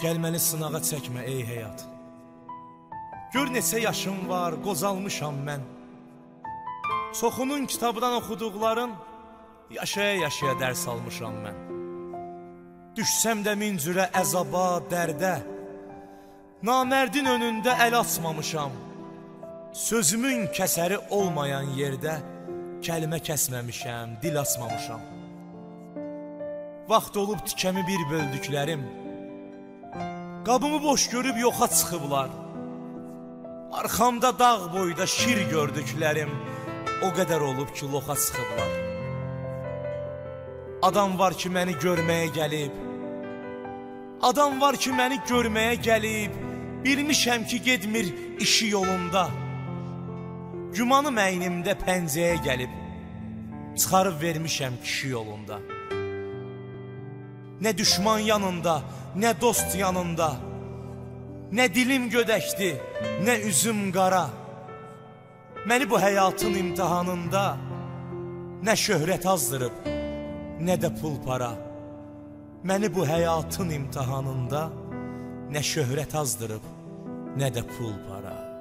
Gəl məni sınağa çəkmə ey həyat. Gör neçə yaşım var, qozalmışam mən. Çoxunun kitabdan oxuduqların yaşaya-yaşaya dərs almışam mən. Düşsəm də min cürə əzaba, dərdə, namərdin önündə əl açmamışam. Sözümün kəsəri olmayan yerdə kəlmə kəsməmişəm, dil açmamışam. Vaxt olub tikəmi bir böldüklərim, Qabımı boş görüb yoxa çıxıblar. Arxamda dağ boyda şir gördüklərim o qədər olub ki, loxa çıxıblar. Adam var ki, məni görməyə gəlib. Adam var ki, məni görməyə gəlib. Bilmişəm ki, gedmir işi yolunda. Gümanım əynimdə pəncəyə gəlib. Çıxarıb vermişəm kişi yolunda. Nə düşman yanında, nə dost yanında Nə dilim gödəkdi, nə üzüm qara. Məni bu həyatın imtihanında Nə şöhrət azdırıb, nə də pul para. Məni bu həyatın imtihanında Nə şöhrət azdırıb, nə də pul para